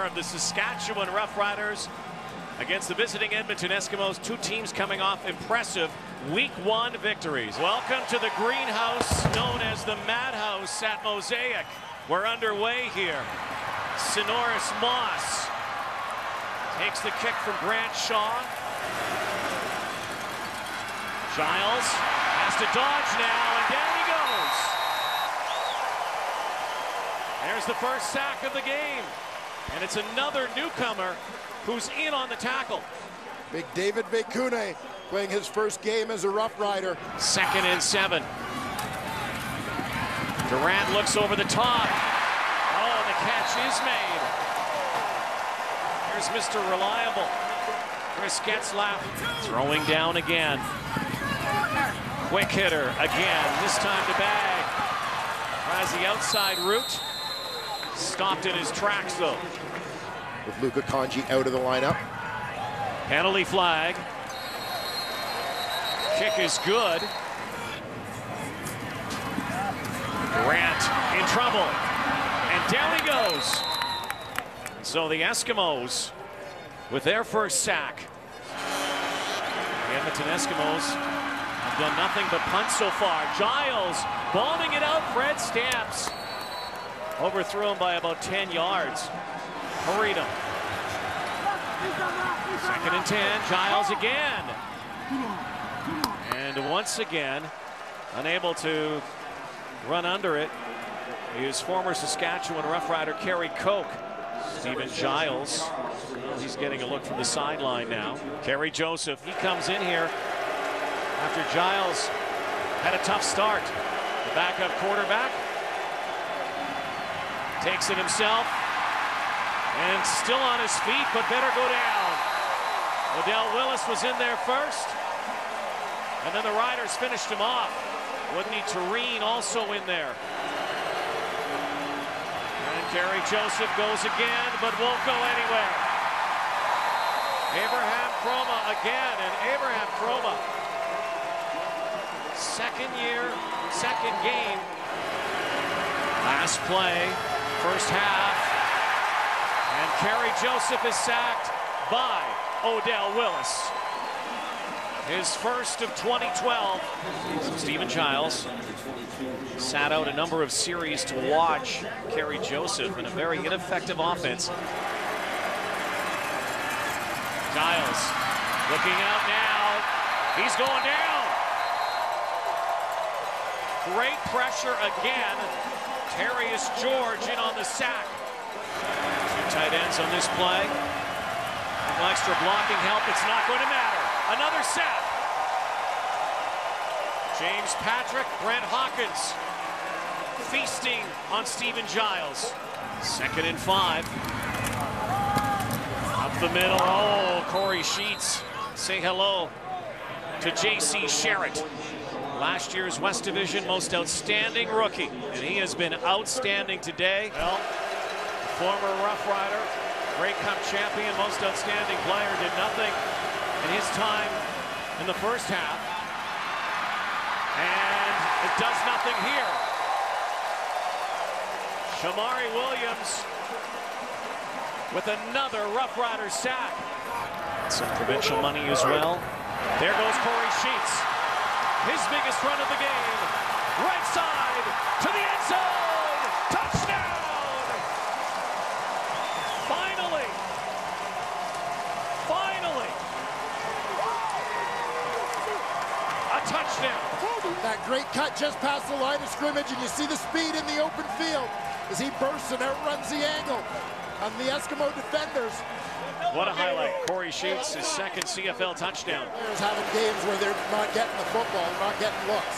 of the Saskatchewan Roughriders against the visiting Edmonton Eskimos. Two teams coming off impressive week one victories. Welcome to the greenhouse known as the Madhouse at Mosaic. We're underway here. Sonoris Moss takes the kick from Grant Shaw. Jyles has to dodge now, and down he goes. There's the first sack of the game. And it's another newcomer who's in on the tackle. Big David Vekune playing his first game as a Rough Rider. Second and seven. Durant looks over the top. Oh, the catch is made. Here's Mr. Reliable. Chris Getzlaff throwing down again. Quick hitter again, this time to Bagg. Tries the outside route. Stopped in his tracks though. With Luca Congi out of the lineup. Penalty flag. Kick is good. Grant in trouble. And down he goes. So the Eskimos with their first sack. The Edmonton Eskimos have done nothing but punt so far. Jyles bombing it out. Fred Stamps overthrew him by about 10 yards. Hurried him. Second and 10. Jyles again. And once again, unable to run under it is former Saskatchewan Rough Rider Kerry Coke. Steven Jyles, he's getting a look from the sideline now. Kerry Joseph, he comes in here after Jyles had a tough start. The backup quarterback takes it himself and still on his feet, but better go down. Odell Willis was in there first, and then the Riders finished him off. Woodny Turenne also in there. And Kerry Joseph goes again, but won't go anywhere. Abraham Kromah again, and Abraham Kromah, second year, second game. Last play, first half, and Kerry Joseph is sacked by Odell Willis. His first of 2012. Steven Jyles sat out a number of series to watch Kerry Joseph in a very ineffective offense. Jyles looking out now. He's going down. Great pressure again. Tearrius George in on the sack. Two tight ends on this play. Little extra blocking help. It's not going to matter. Another sack. James Patrick, Brent Hawkins feasting on Steven Jyles. Second and five. Up the middle. Oh, Corey Sheets. Say hello to J.C. Sherritt. Last year's West Division most outstanding rookie. And he has been outstanding today. Well, former Rough Rider, Grey Cup champion, most outstanding player, did nothing in his time in the first half. And it does nothing here. Shomari Williams with another Rough Rider sack. Some provincial money as well. There goes Corey Sheets. His biggest run of the game. Right side to the end zone. Touchdown! Finally. Finally. A touchdown. That great cut just past the line of scrimmage, and you see the speed in the open field as he bursts and outruns the angle on the Eskimo defenders. What a highlight. Corey Sheets, his second CFL touchdown. Players having games where they're not getting the football, not getting looks.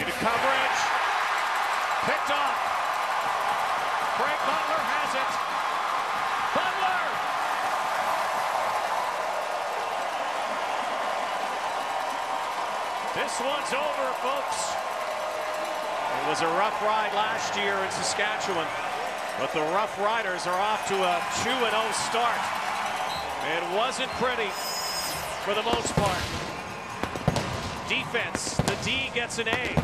Into coverage. Picked off. Craig Butler has it. Butler! This one's over, folks. It was a rough ride last year in Saskatchewan, but the Rough Riders are off to a 2-0 start. It wasn't pretty for the most part. Defense, the D gets an A.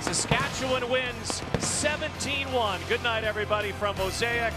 Saskatchewan wins 17-1. Good night, everybody, from Mosaic.